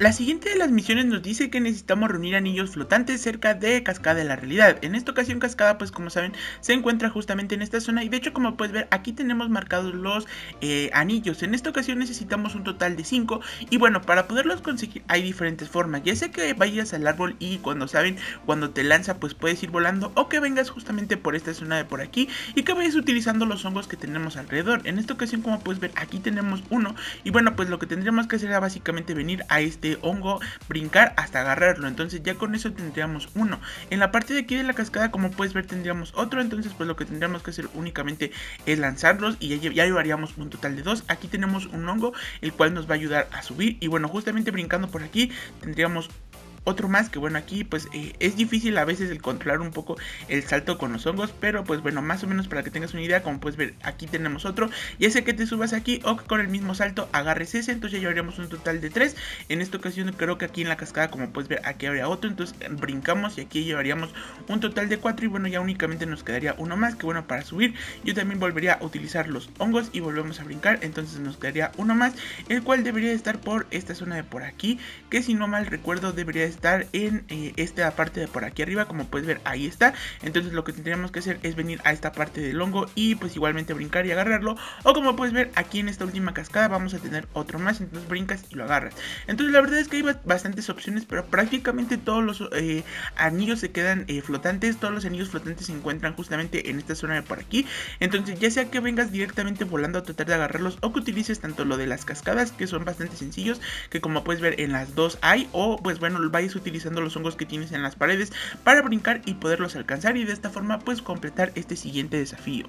La siguiente de las misiones nos dice que necesitamos reunir anillos flotantes cerca de Cascada de la Realidad. En esta ocasión Cascada, pues como saben, se encuentra justamente en esta zona y de hecho como puedes ver aquí tenemos marcados los eh, anillos. En esta ocasión necesitamos un total de 5 y bueno, para poderlos conseguir hay diferentes formas. Ya sé que vayas al árbol y cuando saben, cuando te lanza pues puedes ir volando o que vengas justamente por esta zona de por aquí y que vayas utilizando los hongos que tenemos alrededor. En esta ocasión como puedes ver aquí tenemos uno y bueno pues lo que tendríamos que hacer era básicamente venir a este hongo brincar hasta agarrarlo. Entonces ya con eso tendríamos uno. En la parte de aquí de la cascada, como puedes ver, tendríamos otro. Entonces pues lo que tendríamos que hacer únicamente es lanzarlos y ya, ya llevaríamos un total de dos. Aquí tenemos un hongo, el cual nos va a ayudar a subir. Y bueno, justamente brincando por aquí tendríamos otro más que bueno aquí pues eh, es difícil a veces el controlar un poco el salto con los hongos pero pues bueno más o menos para que tengas una idea como puedes ver aquí tenemos otro. Y ese que te subas aquí o que con el mismo salto agarres ese entonces ya llevaríamos un total de 3 en esta ocasión creo que aquí en la cascada como puedes ver aquí habría otro entonces brincamos y aquí llevaríamos un total de 4 y bueno ya únicamente nos quedaría uno más que bueno para subir. Yo también volvería a utilizar los hongos y volvemos a brincar entonces nos quedaría uno más el cual debería estar por esta zona de por aquí que si no mal recuerdo debería estar en eh, esta parte de por aquí arriba como puedes ver ahí está. Entonces lo que tendríamos que hacer es venir a esta parte del hongo y pues igualmente brincar y agarrarlo. O como puedes ver aquí en esta última cascada vamos a tener otro más. Entonces brincas y lo agarras. Entonces la verdad es que hay bastantes opciones pero prácticamente todos los eh, anillos se quedan eh, flotantes. Todos los anillos flotantes se encuentran justamente en esta zona de por aquí. Entonces ya sea que vengas directamente volando a tratar de agarrarlos o que utilices tanto lo de las cascadas que son bastante sencillos que como puedes ver en las dos hay o pues bueno utilizando los hongos que tienes en las paredes para brincar y poderlos alcanzar y de esta forma pues completar este siguiente desafío.